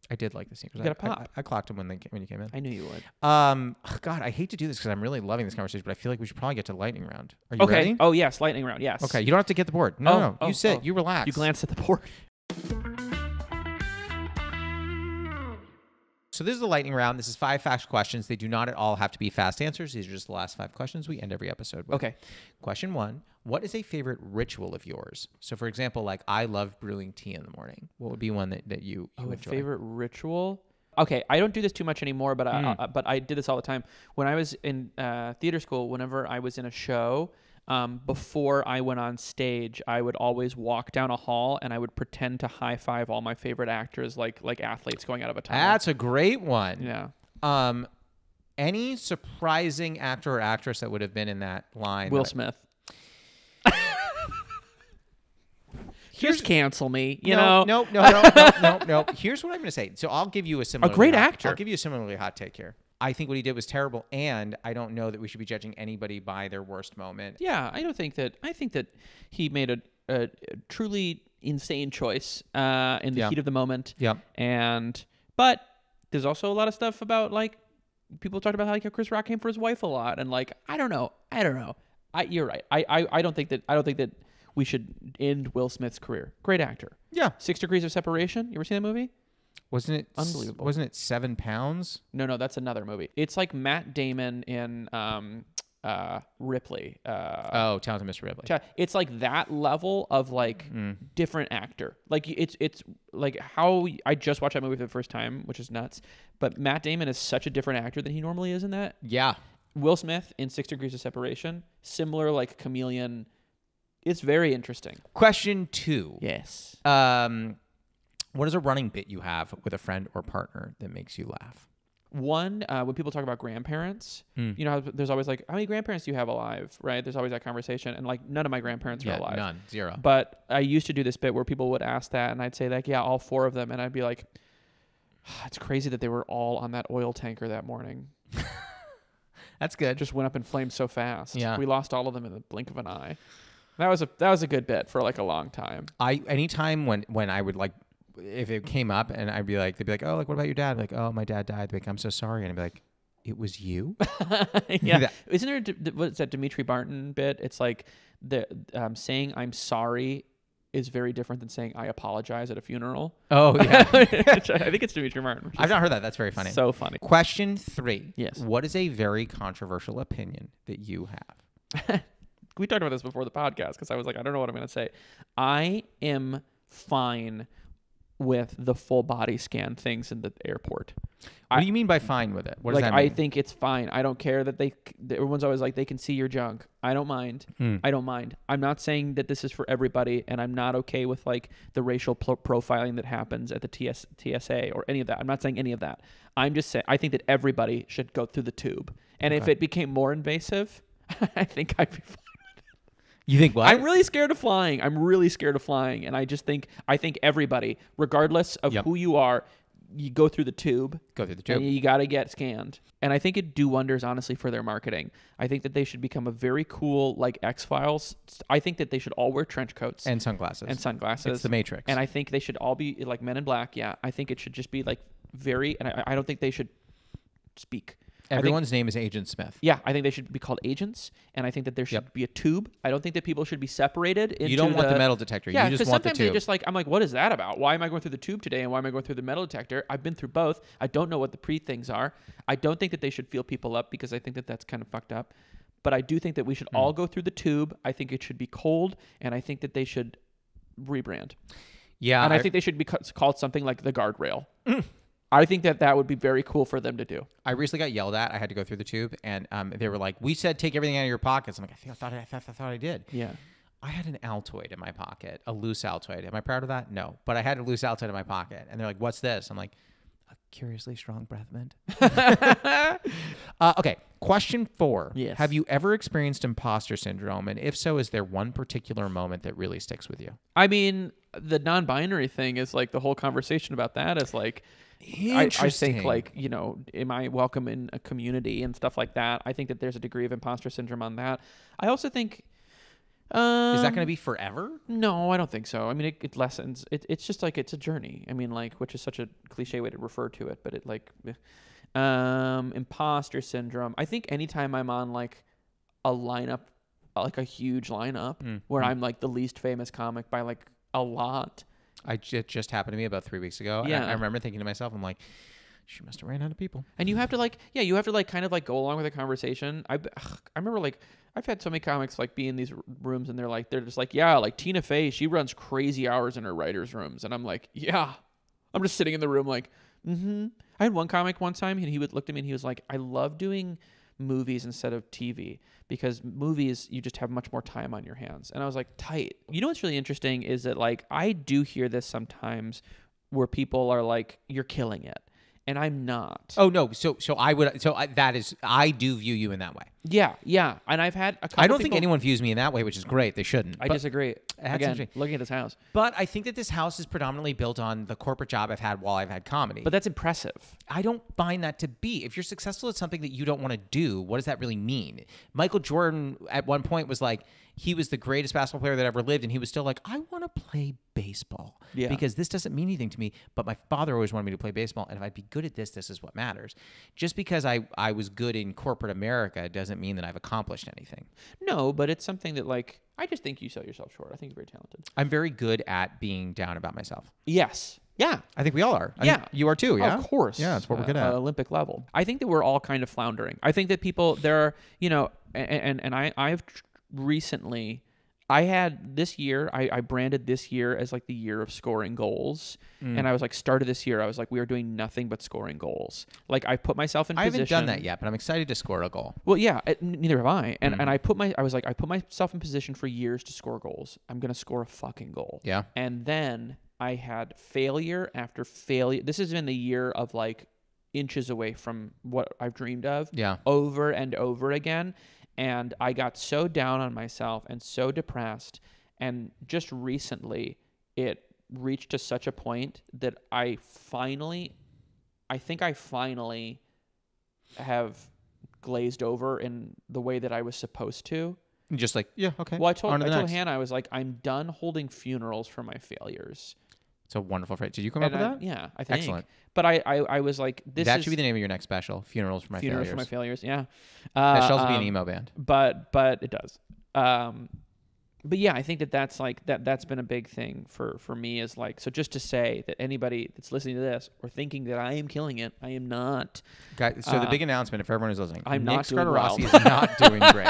I did like the sneakers. You gotta I, I- pop. I, clocked them when they when you came in. I knew you would. Um, God, I hate to do this because I'm really loving this conversation, but I feel like we should probably get to lightning round. Are you Okay. ready? Oh yes, lightning round. Yes. Okay, you don't have to get the board. No, Oh, no, oh, you sit, oh. you relax. You glanced at the board. So this is the lightning round. This is five fast questions. They do not at all have to be fast answers. These are just the last five questions we end every episode with. Okay. Question one: What is a favorite ritual of yours? So, for example, like I love brewing tea in the morning. What would be one that, that you, you Oh, a enjoy? favorite ritual. Okay, I don't do this too much anymore, but I, Mm. I but I did this all the time when I was in uh, theater school. Whenever I was in a show, um, before I went on stage, I would always walk down a hall and I would pretend to high five all my favorite actors, like like athletes going out of a tunnel. That's a great one. yeah. Um, any surprising actor or actress that would have been in that line? Will that I- Smith. Just cancel me, you no, know. no, no, no, no, no, no. Here's what I'm going to say. So I'll give you a similar. A great hot, actor. I'll give you a similarly hot take here. I think what he did was terrible, and I don't know that we should be judging anybody by their worst moment. Yeah, I don't think that. I think that he made a, a truly insane choice uh, in the Yeah. heat of the moment. Yep. And but there's also a lot of stuff about like people talked about how like Chris Rock came for his wife a lot, and like I don't know, I don't know. I you're right. I I, I don't think that I don't think that we should end Will Smith's career. Great actor. Yeah. Six Degrees of Separation. You ever seen that movie? Wasn't it Unbelievable. Wasn't it seven pounds? No, no, that's another movie. It's like Matt Damon in um uh Ripley. Uh, Oh, Talented Mr. Ripley. It's like that level of like different actor. Like it's it's like how I just watched that movie for the first time, which is nuts. But Matt Damon is such a different actor than he normally is in that. Yeah. Will Smith in Six Degrees of Separation, similar like chameleon. It's very interesting. Question two. Yes. Um, what is a running bit you have with a friend or partner that makes you laugh? One, uh, when people talk about grandparents, you know, there's always like, how many grandparents do you have alive? Right? There's always that conversation, and like none of my grandparents are alive. none, zero. But I used to do this bit where people would ask that, and I'd say like, yeah, all four of them, and I'd be like, it's crazy that they were all on that oil tanker that morning. That's good. Just went up in flames so fast. Yeah. we lost all of them in the blink of an eye. That was a that was a good bit for like a long time. I anytime when when I would like if it came up and I'd be like they'd be like oh like what about your dad like oh my dad died like I'm so sorry and I'd be like it was you yeah, That- isn't there? a What's that Demetri Martin bit? It's like the um, saying "I'm sorry" is very different than saying "I apologize" at a funeral. oh yeah I think it's Demetri Martin. I've not heard that that's very funny So funny. question three Yes. what is a very controversial opinion that you have we talked about this before the podcast because I was like, I don't know what I'm going to say. I am fine with the full body scan things in the airport. what do you mean by fine with it what does like that I think it's fine. I don't care that they. Everyone's always like they can see your junk. I don't mind. Hmm. I don't mind. I'm not saying that this is for everybody, and I'm not okay with like the racial pro- profiling that happens at the TS, TSA or any of that. I'm not saying any of that. I'm just saying I think that everybody should go through the tube, and if it became more invasive, I think I'd be fine. You think what I'm really scared of flying. I'm really scared of flying, and I just think I think everybody, regardless of Yep. who you are, you go through the tube. go through the And tube you got to get scanned. And I think it'd do wonders, honestly, for their marketing. I think that they should become a very cool, like X Files. I think that they should all wear trench coats and sunglasses and sunglasses. it's the Matrix And I think they should all be like Men in Black. Yeah, I think it should just be like very. And I, I don't think they should speak. I think- everyone's name is Agent Smith yeah, I think they should be called agents, and I think that there should Yep. be a tube. I don't think that people should be separated. Into you don't want the metal detector Yeah, you just want the sometimes they tube just like I'm like, what is that about? Why am I going through the tube today, and why am I going through the metal detector? I've been through both. I don't know what the pre things are. I don't think that they should feel people up because I think that that's kind of fucked up. But I do think that we should Hmm. all go through the tube. I think it should be cold, and I think that they should rebrand. yeah and I, I- think they should be called something like the guardrail. I think that that would be very cool for them to do. I recently got yelled at. I had to go through the tube, and um, they were like, "We said take everything out of your pockets." I'm like, "I think I thought I, thought, I thought I did." Yeah. I had an Altoid in my pocket, a loose Altoid. Am I proud of that? No, but I had a loose Altoid in my pocket, and they're like, "What's this?" I'm like, "A curiously strong breath mint." uh, okay, question four. Yes. Have you ever experienced imposter syndrome, and if so, is there one particular moment that really sticks with you? I mean, the non-binary thing is like the whole conversation about that is like I, I think like you know am i welcome in a community and stuff like that? I think that there's a degree of imposter syndrome on that. I also think um, Is that going to be forever? no i don't think so. I mean it, it lessens. It, it's just like it's a journey. I mean like which is such a cliche way to refer to it but it like um imposter syndrome. I think anytime i'm on like a lineup like a huge lineup Mm, where mm. i'm like the least famous comic by like a lot I it just happened to me about three weeks ago. and I- Yeah. I, remember thinking to myself, I'm like, she must have ran out of people. And you have to like, yeah, you have to like kind of like go along with the conversation. I, ugh, I remember like I've had so many comics like be in these rooms and they're like, they're just like, yeah, like Tina Fey, she runs crazy hours in her writers' rooms, and I'm like, yeah, I'm just sitting in the room like, mm-hmm. I had one comic one time and he would look at me and he was like, I love doing movies instead of TV because movies you just have much more time on your hands. And I was like, tight. You know what's really interesting is that like I do hear this sometimes where people are like, you're killing it. And I'm not. Oh no, so so I would so I, that is I do view you in that way. Yeah, yeah, and I've had. A couple I don't think anyone views me in that way, which is great. They shouldn't. I disagree. Again, looking at this house, but I think that this house is predominantly built on the corporate job I've had while I've had comedy. but that's impressive. I don't find that to be. If you're successful at something that you don't want to do, what does that really mean? Michael Jordan at one point was like, he was the greatest basketball player that ever lived, and he was still like, I want to play baseball Yeah. because this doesn't mean anything to me. But my father always wanted me to play baseball, and if I'd be good at this, this is what matters. Just because I I was good in corporate America doesn't mean that I've accomplished anything. No, but it's something that like I just think you sell yourself short. I think you're very talented. I'm very good at being down about myself. Yes. Yeah. I think we all are. I Yeah. you are too. Yeah, Of course. Yeah, that's what we're Uh, good uh, at. Olympic level. I think that we're all kind of floundering. I think that people there are, you know, and and, and I I've tr- recently I had this year I, I branded this year as like the year of scoring goals. Mm. And I was like started this year I was like we are doing nothing but scoring goals. Like I put myself in I haven't done that yet, but I'm excited to score a goal. Well, yeah, it, neither have I. And Mm. and I put my I was like I put myself in position for years to score goals. I'm gonna score a fucking goal. Yeah. And then I had failure after failure. This has been the year of like inches away from what I've dreamed of Yeah. over and over again. And I got so down on myself and so depressed. And just recently, it reached to such a point that I finally, I think I finally have glazed over in the way that I was supposed to. Just like, yeah, okay. Well, I told, I told next. Hannah, I was like, I'm done holding funerals for my failures. It's a wonderful phrase. Did you come up with I- that? Yeah, I think. Excellent. But I, I, I was like, this that is should be the name of your next special. Funerals for my funerals failures. for my failures. Yeah. that Uh, should also be an um, emo band. but but it does. Um, but yeah, I think that that's like that. That's been a big thing for for me. Is like so. Just to say that anybody that's listening to this or thinking that I am killing it, I am not. Guys, so the uh, big announcement, if everyone is listening, I'm Nick not Skardarasy well. is not doing great.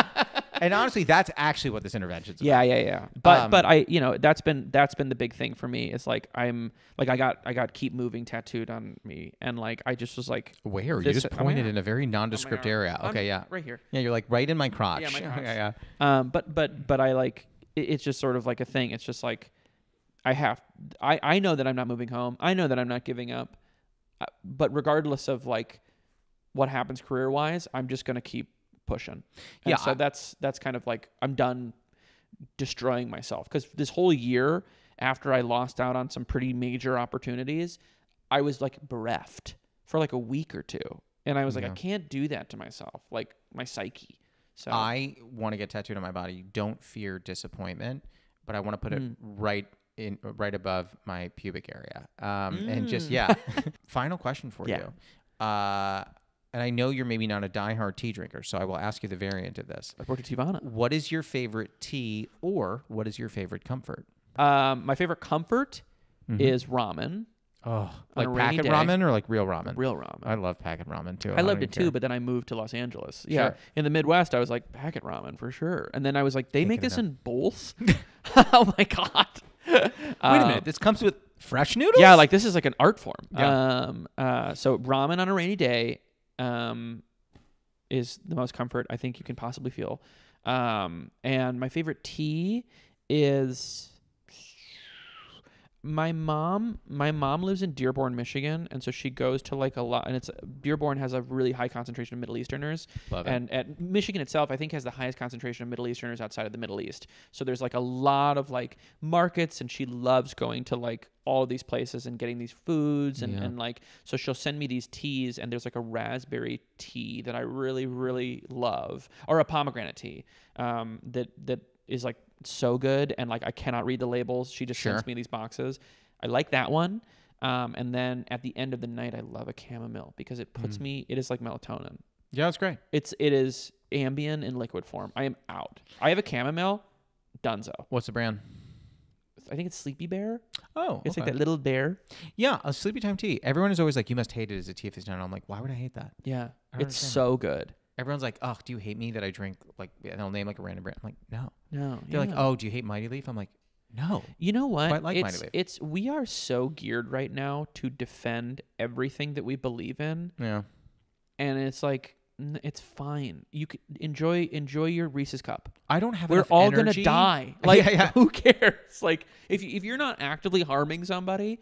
And honestly, that's actually what this intervention's Yeah, about. yeah, yeah. Yeah. But Um, but I you know that's been that's been the big thing for me. Is like I'm like I got I got keep moving tattooed on me, and like I just was like Where? You just pointed in a very nondescript arm. area. On- Okay, yeah. right here. Yeah, you're like right in my crotch. Yeah, my crotch. yeah, yeah. Um, but but but I like it, it's just sort of like a thing. It's just like I have I I know that I'm not moving home. I know that I'm not giving up. Uh, But regardless of like what happens career wise, I'm just gonna keep pushing. And Yeah, So I- that's that's kind of like I'm done destroying myself because this whole year after I lost out on some pretty major opportunities, I was like bereft for like a week or two, and I was like, I can't do that to myself, like my psyche. So I want to get tattooed on my body. Don't fear disappointment, but I want to put it Mm. right in right above my pubic area. Um, and just Mm. yeah. Final question for Yeah. you. Uh, and I know you're maybe not a diehard tea drinker, so I will ask you the variant of this. I worked at Teavana. What is your favorite tea, or what is your favorite comfort? Um, my favorite comfort is ramen, Oh, like packet day. ramen or like real ramen? real ramen. I love packet ramen too. I don't loved it too, but then I moved to Los Angeles. Yeah, Sure. in the Midwest, I was like packet ramen for sure. And then I was like, they make Taking it this in bowls. oh my god! Wait a minute, this comes with fresh noodles. Yeah, like this is like an art form. Yeah. Um, uh, so ramen on a rainy day, um, is the most comfort I think you can possibly feel. Um, and my favorite tea is my mom my mom lives in dearborn michigan and so she goes to like a lot and it's dearborn has a really high concentration of middle easterners Love it. and at michigan itself i think has the highest concentration of middle easterners outside of the middle east so there's like a lot of like markets and she loves going to like all these places and getting these foods and, Yeah. and like so she'll send me these teas and there's like a raspberry tea that i really really love or a pomegranate tea um, that that is like so good and like i cannot read the labels she just Sure. sends me these boxes i like that one um, and then at the end of the night i love a chamomile because it Mm. puts me it is like melatonin yeah, it's great. it's it is Ambien in liquid form. I am out. I have a chamomile, Dunzo. What's the brand? I think it's Sleepy Bear. Oh, It's like that little bear. Yeah, a sleepy time tea. Everyone is always like, "You must hate it as a tea if it's done." I'm like, "Why would I hate that?" Yeah, it's understand so good. Everyone's like, "Oh, do you hate me that I drink like?" And they'll name like a random brand. I'm like, "No." No, They're like, "Oh, do you hate Mighty Leaf?" I'm like, "No." You know what? Like Mighty it's Leaf. it's we are so geared right now to defend everything that we believe in, Yeah. and it's like it's fine. You can enjoy enjoy your Reese's cup. I don't have. We're all energy. gonna die. Like yeah, yeah. who cares? Like if you, if you're not actively harming somebody,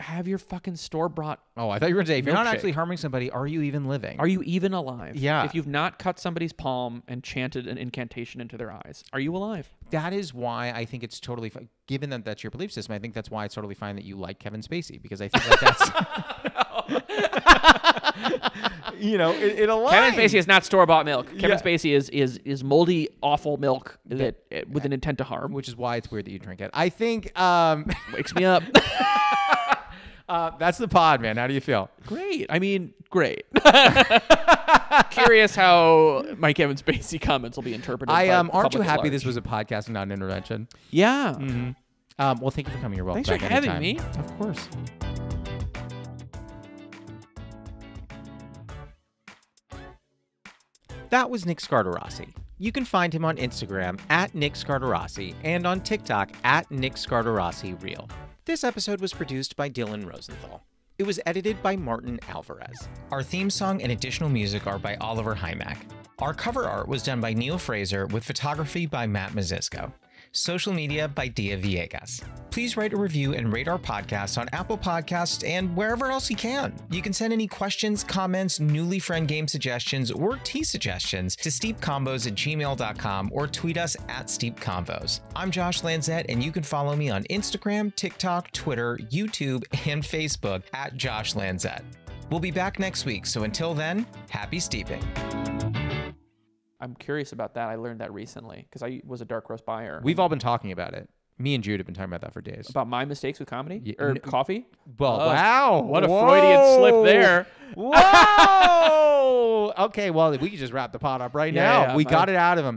have your fucking store brought. Oh, I thought you were gonna say if you're not Milkshake. actually harming somebody, are you even living? Are you even alive? Yeah. If you've not cut somebody's palm and chanted an incantation into their eyes, are you alive? that is why I think it's totally fine. Given that that's your belief system, I think that's why it's totally fine that you like Kevin Spacey because I think like that's. you know, it, it aligns. Kevin Spacey is not store bought milk. Kevin Yeah. Spacey is is is moldy, awful milk that uh, with an intent to harm. which is why it's weird that you drink it. I think um, Wakes me up. uh, that's the pod, man. How do you feel? great. I mean, great. Curious how my Kevin Spacey comments will be interpreted. I by um, the aren't you public at happy large. this was a podcast and not an intervention? Yeah. Um, well, thank you for coming. You're welcome. Thanks for back having anytime. me. Of course. That was Nick Skardarasy. You can find him on Instagram at Nick Skardarasy and on TikTok at Nick Skardarasy Real. This episode was produced by Dylan Rosenthal. It was edited by Martin Alvarez. Our theme song and additional music are by Oliver Hymack. Our cover art was done by Neil Fraser with photography by Matt Mazisco. Social media by Dia Villegas. Please write a review and rate our podcast on Apple Podcasts and wherever else you can. You can send any questions, comments, newly friend game suggestions, or tea suggestions to steepconvos at gmail.com or tweet us at steepconvos. I'm Josh Lanzet, and you can follow me on Instagram, TikTok, Twitter, YouTube, and Facebook at Josh Lanzet. We'll be back next week, so until then, happy steeping. I'm curious about that. I learned that recently because I was a dark roast buyer. We've all been talking about it. Me and Jude have been talking about that for days. about my mistakes with comedy Yeah, or n- coffee. Well, Oh, wow. What a Freudian slip Whoa. there. Whoa. okay, well, we can just wrap the pot up right Yeah, now. yeah, we my- got it out of him.